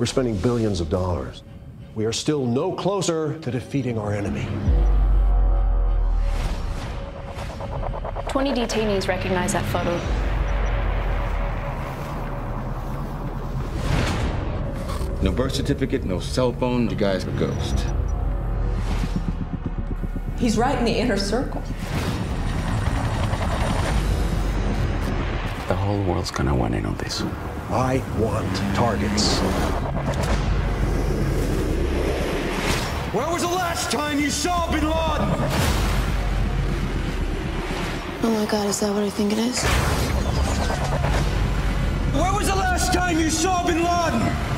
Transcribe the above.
we're spending billions of dollars. We are still no closer to defeating our enemy. 20 detainees recognize that photo. No birth certificate, no cell phone. The guy's a ghost. He's right in the inner circle. The whole world's gonna want in on this. I want targets. Where was the last time you saw Bin Laden? Oh my god, is that what I think it is? Where was the last time you saw Bin Laden?